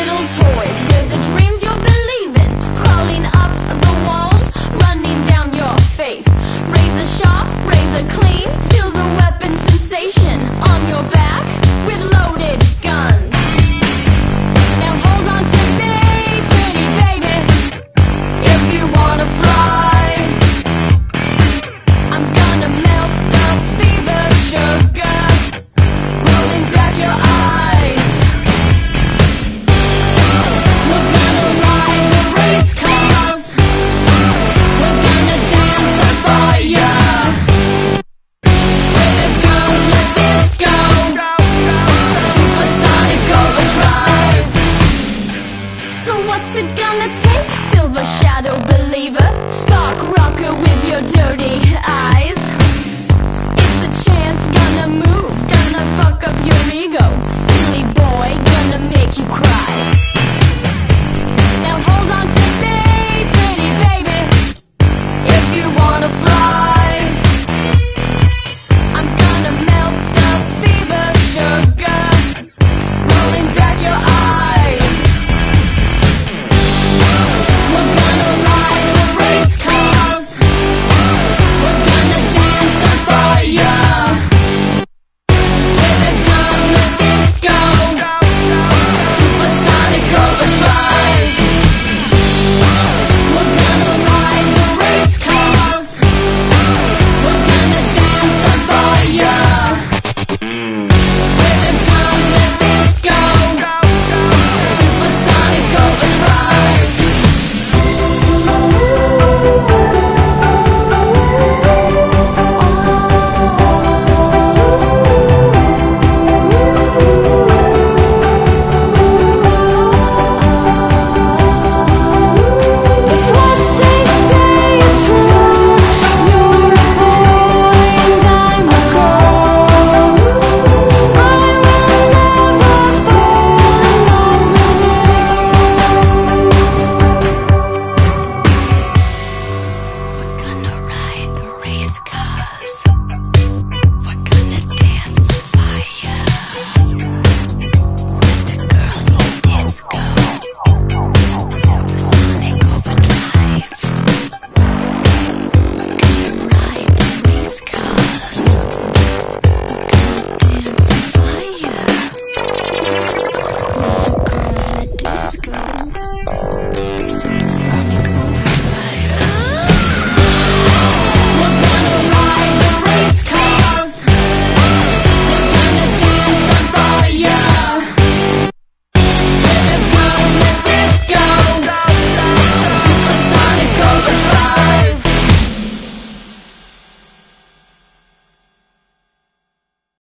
little toy. It gonna take, silver shadow believer?